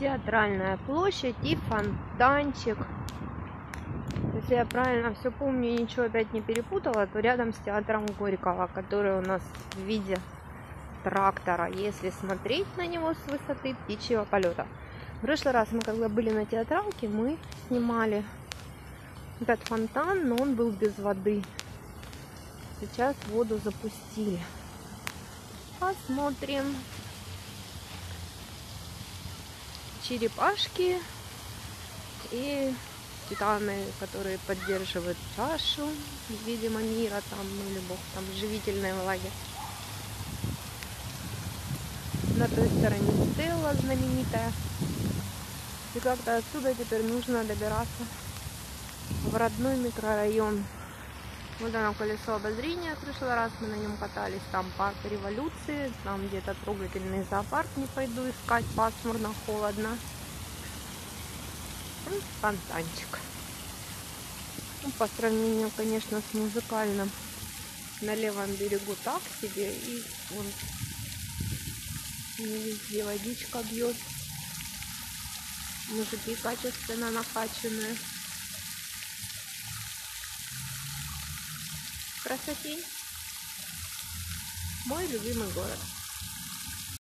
театральная площадь и фонтанчик. Если я правильно все помню и ничего опять не перепутала, то рядом с театром Горького, который у нас в виде трактора, если смотреть на него с высоты птичьего полета. В прошлый раз мы когда были на театралке, мы снимали этот фонтан, но он был без воды. Сейчас воду запустили. Посмотрим. Черепашки и титаны, которые поддерживают чашу, видимо, мира там, ну или бог там, живительной влаги. На той стороне Стелла знаменитая. И как-то отсюда теперь нужно добираться в родной микрорайон. Вот оно колесо обозрения. В прошлый раз мы на нем катались. Там парк революции. Там где-то трогательный зоопарк не пойду искать. Пасмурно, холодно. И фонтанчик. Ну, по сравнению, конечно, с музыкальным на левом берегу так себе. И вон не везде водичка бьет. Мужики качественно накачанные. Красотень. Мой любимый город.